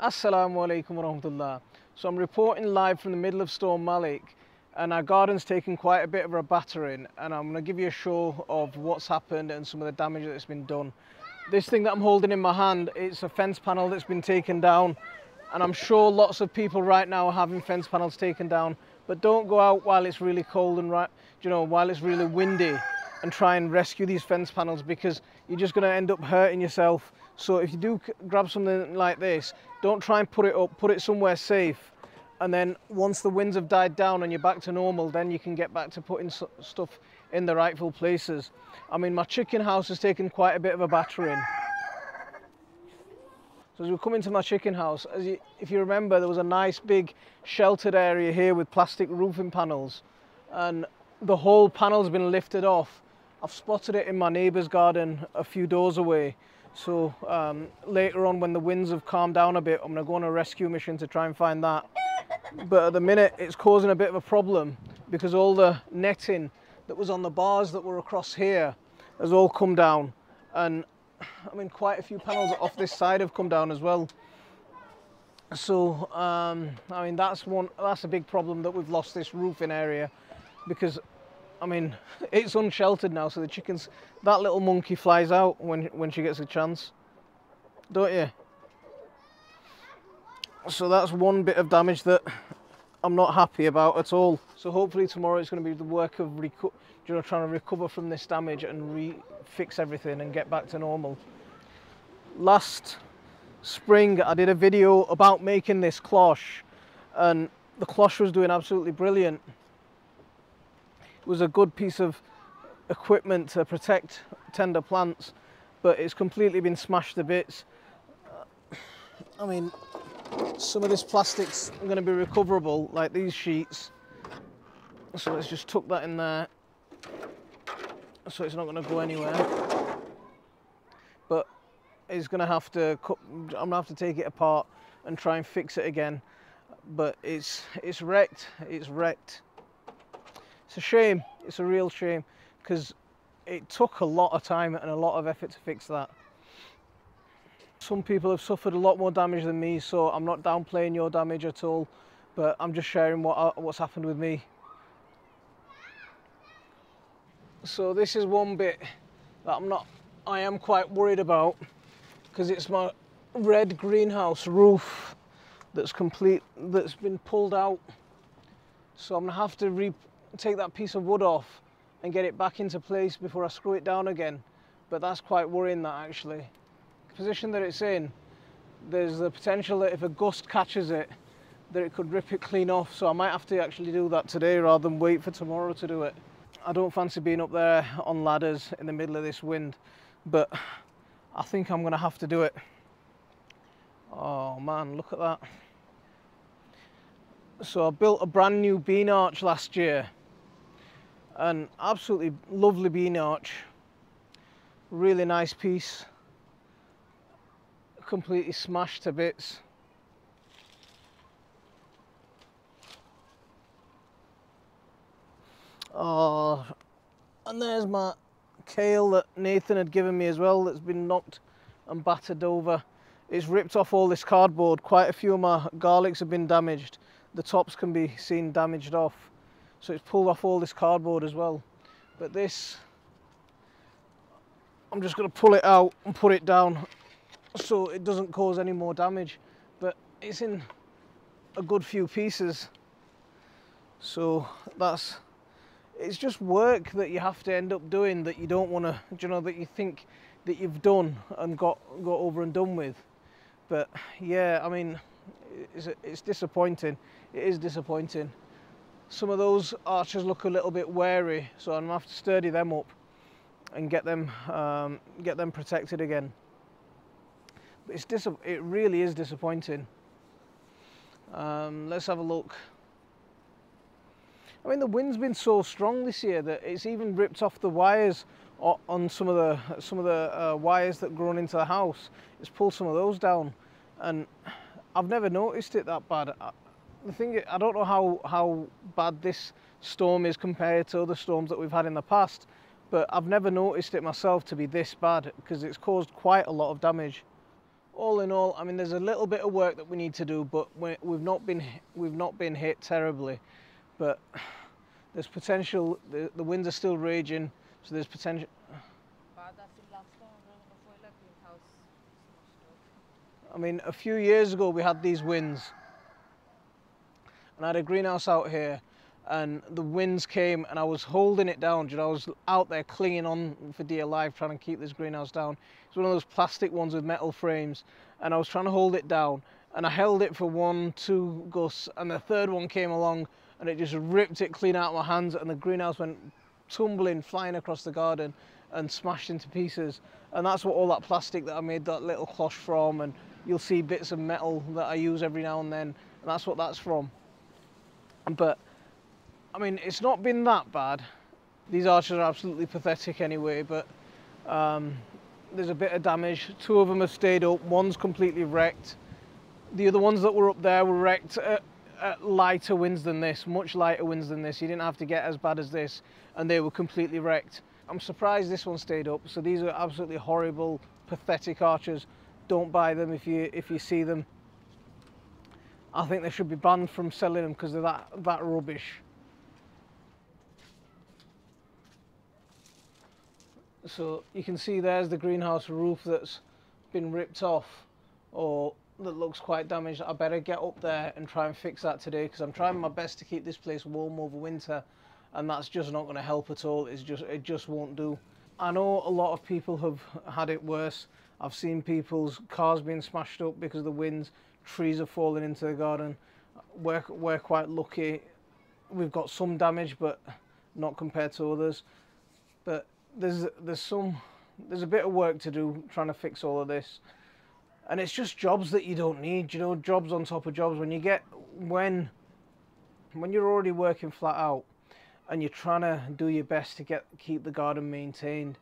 Assalamu alaikum warahmatullah. So I'm reporting live from the middle of Storm Malik and our garden's taken quite a bit of a battering and I'm going to give you a show of what's happened and some of the damage that's been done. This thing that I'm holding in my hand, it's a fence panel that's been taken down and I'm sure lots of people right now are having fence panels taken down but don't go out while it's really cold and right, you know, while it's really windy and try and rescue these fence panels because you're just going to end up hurting yourself. So if you do grab something like this, don't try and put it up, put it somewhere safe. And then once the winds have died down and you're back to normal, then you can get back to putting stuff in the rightful places. I mean, my chicken house has taken quite a bit of a battering. So as we come into my chicken house, you, if you remember, there was a nice big sheltered area here with plastic roofing panels. And the whole panel's been lifted off I've spotted it in my neighbour's garden a few doors away. So um, later on when the winds have calmed down a bit, I'm gonna go on a rescue mission to try and find that. But at the minute it's causing a bit of a problem because all the netting that was on the bars that were across here has all come down. And I mean, quite a few panels off this side have come down as well. So, um, I mean, that's one, that's a big problem that we've lost this roofing area because I mean, it's unsheltered now, so the chickens, that little monkey flies out when, when she gets a chance, don't you? So that's one bit of damage that I'm not happy about at all. So hopefully tomorrow it's going to be the work of you know, trying to recover from this damage and re-fix everything and get back to normal. Last spring I did a video about making this cloche and the cloche was doing absolutely brilliant was a good piece of equipment to protect tender plants, but it's completely been smashed to bits. I mean, some of this plastic's going to be recoverable, like these sheets. So let's just tuck that in there, so it's not going to go anywhere. But it's going to have to I'm going to have to take it apart and try and fix it again. But it's it's wrecked, it's wrecked. It's a shame, it's a real shame, because it took a lot of time and a lot of effort to fix that. Some people have suffered a lot more damage than me, so I'm not downplaying your damage at all, but I'm just sharing what, uh, what's happened with me. So this is one bit that I'm not, I am quite worried about, because it's my red greenhouse roof that's complete, that's been pulled out. So I'm gonna have to re take that piece of wood off and get it back into place before I screw it down again. But that's quite worrying that actually. The position that it's in, there's the potential that if a gust catches it, that it could rip it clean off. So I might have to actually do that today rather than wait for tomorrow to do it. I don't fancy being up there on ladders in the middle of this wind, but I think I'm gonna have to do it. Oh man, look at that. So I built a brand new bean arch last year an absolutely lovely bean arch. Really nice piece. Completely smashed to bits. Oh and there's my kale that Nathan had given me as well that's been knocked and battered over. It's ripped off all this cardboard. Quite a few of my garlics have been damaged. The tops can be seen damaged off so it's pulled off all this cardboard as well. But this, I'm just going to pull it out and put it down so it doesn't cause any more damage. But it's in a good few pieces. So that's, it's just work that you have to end up doing that you don't want to, you know, that you think that you've done and got, got over and done with. But yeah, I mean, it's, it's disappointing. It is disappointing some of those arches look a little bit wary, so I'm gonna have to sturdy them up and get them um, get them protected again. But it's dis it really is disappointing. Um, let's have a look. I mean, the wind's been so strong this year that it's even ripped off the wires on some of the some of the uh, wires that grown into the house. It's pulled some of those down, and I've never noticed it that bad the thing I don't know how how bad this storm is compared to other storms that we've had in the past, but I've never noticed it myself to be this bad because it's caused quite a lot of damage. all in all, I mean, there's a little bit of work that we need to do, but we- we've not been we've not been hit terribly. But there's potential. The, the winds are still raging, so there's potential. I mean, a few years ago we had these winds, and I had a greenhouse out here, and the winds came, and I was holding it down. You know, I was out there clinging on for dear life, trying to keep this greenhouse down. It's one of those plastic ones with metal frames, and I was trying to hold it down, and I held it for one, two gusts, and the third one came along, and it just ripped it clean out of my hands, and the greenhouse went tumbling, flying across the garden, and smashed into pieces. And that's what all that plastic that I made that little cloche from, and you'll see bits of metal that I use every now and then, and that's what that's from. But I mean, it's not been that bad. These arches are absolutely pathetic anyway, but um, there's a bit of damage. Two of them have stayed up, one's completely wrecked. The other ones that were up there were wrecked at, at lighter winds than this, much lighter winds than this. You didn't have to get as bad as this, and they were completely wrecked. I'm surprised this one stayed up. So these are absolutely horrible, pathetic arches. Don't buy them if you if you see them. I think they should be banned from selling them because they're that that rubbish. So you can see there's the greenhouse roof that's been ripped off or that looks quite damaged. I better get up there and try and fix that today because I'm trying my best to keep this place warm over winter and that's just not going to help at all. It's just it just won't do. I know a lot of people have had it worse. I've seen people's cars being smashed up because of the winds, trees are falling into the garden. We're, we're quite lucky. We've got some damage, but not compared to others. But there's there's some there's a bit of work to do trying to fix all of this and it's just jobs that you don't need you know jobs on top of jobs when you get when when you're already working flat out and you're trying to do your best to get keep the garden maintained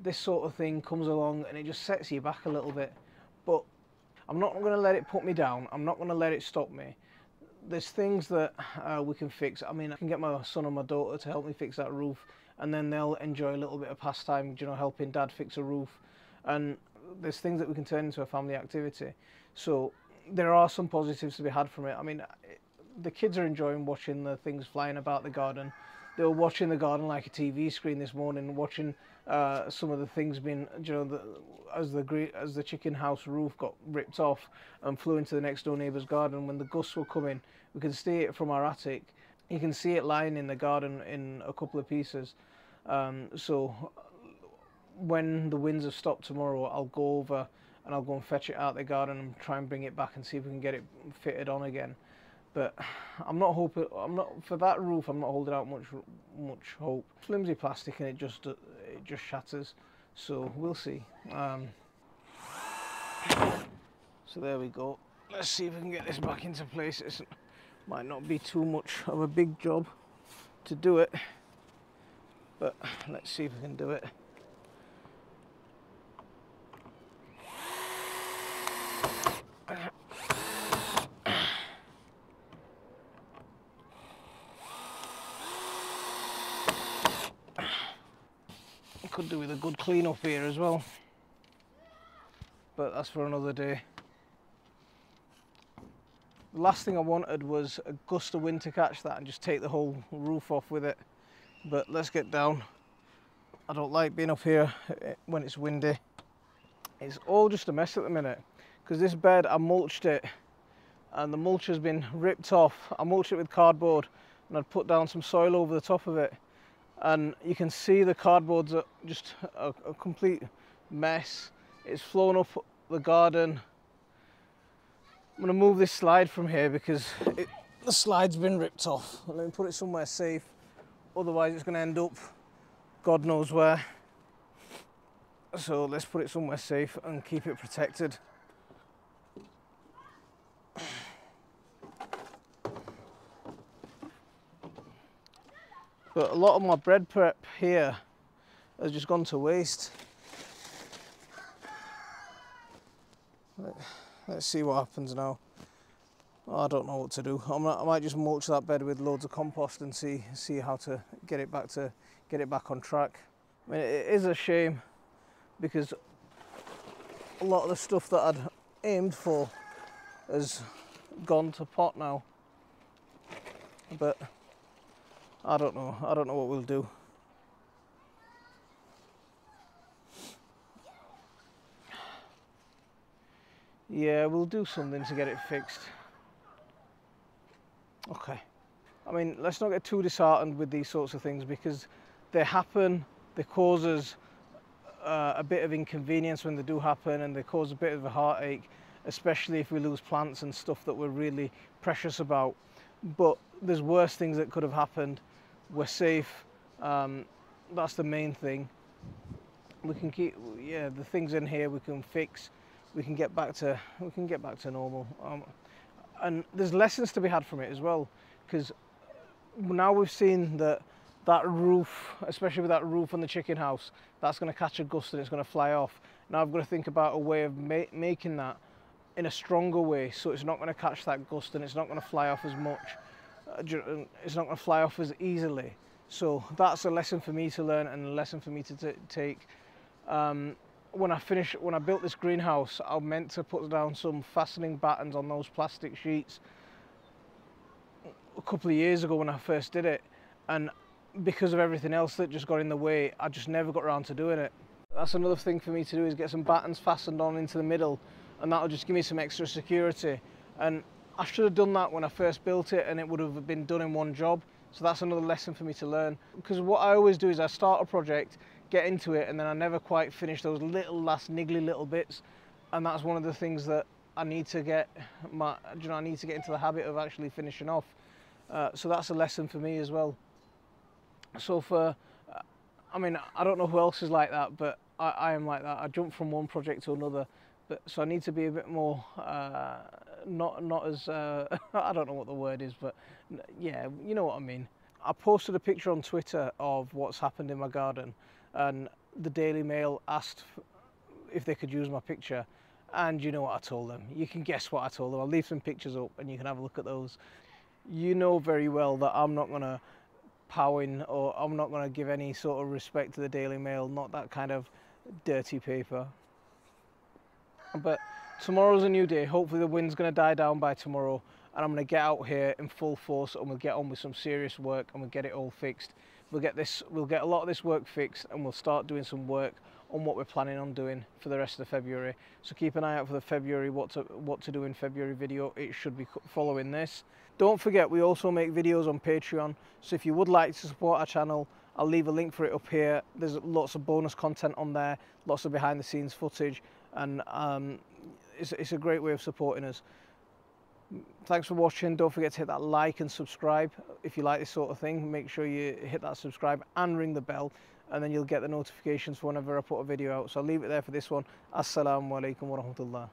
this sort of thing comes along and it just sets you back a little bit i'm not going to let it put me down i'm not going to let it stop me there's things that uh, we can fix i mean i can get my son and my daughter to help me fix that roof and then they'll enjoy a little bit of pastime, you know, helping dad fix a roof. And there's things that we can turn into a family activity. So there are some positives to be had from it. I mean, the kids are enjoying watching the things flying about the garden. They were watching the garden like a TV screen this morning, watching uh, some of the things being, you know, the, as the as the chicken house roof got ripped off and flew into the next door neighbour's garden. When the gusts were coming, we could see it from our attic. You can see it lying in the garden in a couple of pieces. Um, so when the winds have stopped tomorrow, I'll go over and I'll go and fetch it out the garden and try and bring it back and see if we can get it fitted on again. But I'm not hoping. I'm not for that roof. I'm not holding out much much hope. Flimsy plastic and it just it just shatters. So we'll see. Um, so there we go. Let's see if we can get this back into place. It might not be too much of a big job to do it but let's see if we can do it. Could do with a good clean up here as well, but that's for another day. The last thing I wanted was a gust of wind to catch that and just take the whole roof off with it but let's get down. I don't like being up here eh, when it's windy. It's all just a mess at the minute because this bed I mulched it and the mulch has been ripped off. I mulched it with cardboard and I'd put down some soil over the top of it and you can see the cardboard's just a, a complete mess. It's flown up the garden. I'm gonna move this slide from here because it, the slide's been ripped off. Let me put it somewhere safe otherwise it's going to end up God knows where. So let's put it somewhere safe and keep it protected. But a lot of my bread prep here has just gone to waste. Let's see what happens now. I don't know what to do. I might just mulch that bed with loads of compost and see see how to get it back to get it back on track. I mean, it is a shame because a lot of the stuff that I'd aimed for has gone to pot now. But I don't know. I don't know what we'll do. Yeah, we'll do something to get it fixed. Okay. I mean, let's not get too disheartened with these sorts of things because they happen, they cause us uh, a bit of inconvenience when they do happen and they cause a bit of a heartache, especially if we lose plants and stuff that we're really precious about. But there's worse things that could have happened. We're safe. Um, that's the main thing. We can keep, yeah, the things in here we can fix. We can get back to, we can get back to normal. Um, and there's lessons to be had from it as well, because now we've seen that that roof, especially with that roof on the chicken house, that's going to catch a gust and it's going to fly off. Now I've got to think about a way of ma making that in a stronger way so it's not going to catch that gust and it's not going to fly off as much. Uh, it's not going to fly off as easily. So that's a lesson for me to learn and a lesson for me to take. Um, when I finish, when I built this greenhouse, I meant to put down some fastening battens on those plastic sheets a couple of years ago when I first did it. And because of everything else that just got in the way, I just never got around to doing it. That's another thing for me to do is get some battens fastened on into the middle and that'll just give me some extra security. And I should have done that when I first built it and it would have been done in one job. So that's another lesson for me to learn. Because what I always do is I start a project, get into it, and then I never quite finish those little last niggly little bits. And that's one of the things that I need to get my, you know, I need to get into the habit of actually finishing off. Uh, so that's a lesson for me as well. So for, I mean, I don't know who else is like that, but I, I am like that. I jump from one project to another. But so I need to be a bit more, uh, not not as uh, I don't know what the word is, but yeah, you know what I mean. I posted a picture on Twitter of what's happened in my garden, and the Daily Mail asked if they could use my picture. And you know what I told them. You can guess what I told them. I'll leave some pictures up and you can have a look at those. You know very well that I'm not going to powing or I'm not going to give any sort of respect to the Daily Mail, not that kind of dirty paper. But tomorrow's a new day. Hopefully the wind's going to die down by tomorrow and I'm going to get out here in full force and we'll get on with some serious work and we'll get it all fixed. We'll get this, we'll get a lot of this work fixed and we'll start doing some work on what we're planning on doing for the rest of February. So keep an eye out for the February what to what to do in February video. It should be following this. Don't forget we also make videos on Patreon. So if you would like to support our channel, I'll leave a link for it up here. There's lots of bonus content on there, lots of behind the scenes footage, and um, it's, it's a great way of supporting us. Thanks for watching. Don't forget to hit that like and subscribe if you like this sort of thing. Make sure you hit that subscribe and ring the bell and then you'll get the notifications whenever I put a video out. So I'll leave it there for this one. Assalamu alaikum wa rahmatullah.